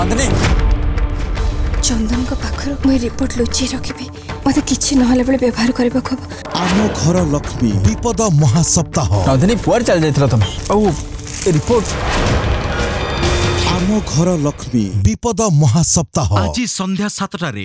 ନନ୍ଦିନୀ ଚନ୍ଦନଙ୍କ ପାଖରୁ ମୁଁ ଏ ରିପୋର୍ଟ ଲୁଚେଇ ରଖିବି ମତେ କିଛି ନହେଲା ବେଳେ ବ୍ୟବହାର କରିବାକୁ ହବ ଆମ ଘର ଲକ୍ଷ୍ମୀ ବିପଦ ମହାସପ୍ତାହ ନନ୍ଦିନୀ କୁଆଡ଼େ ଚାଲି ଯାଇଥିଲ ତମେ ଆଉ ଏ ରିପୋର୍ଟ ଆମ ଘର ଲକ୍ଷ୍ମୀ ବିପଦ ମହାସପ୍ତାହ ଆଜି ସନ୍ଧ୍ୟା ସାତଟାରେ